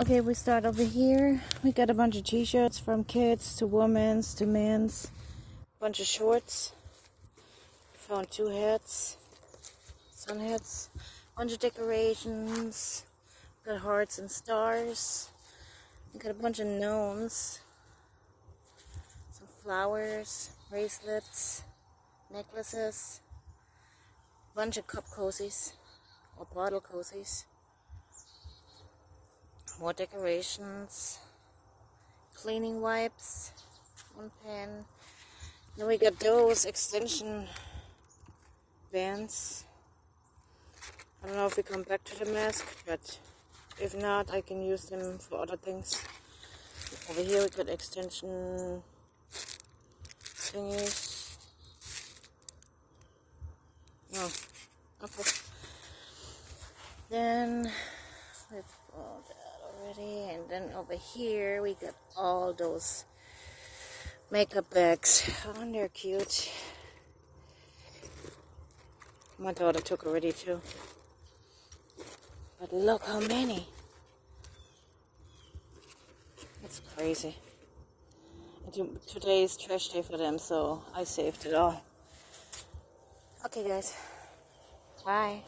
Okay, we start over here. We got a bunch of t-shirts from kids to women's to men's. Bunch of shorts. Found two hats. Sun hats. Bunch of decorations. Got hearts and stars. We got a bunch of gnomes. Some flowers, bracelets, necklaces. Bunch of cup cozies or bottle cozies more decorations, cleaning wipes, one pen. Then we got those extension bands. I don't know if we come back to the mask, but if not, I can use them for other things. Over here we got extension thingies. Oh, okay. Then with all that already. And then over here, we got all those makeup bags. Oh, they're cute. My daughter took already too. But look how many. It's crazy. Today is trash day for them, so I saved it all. Okay, guys. Bye.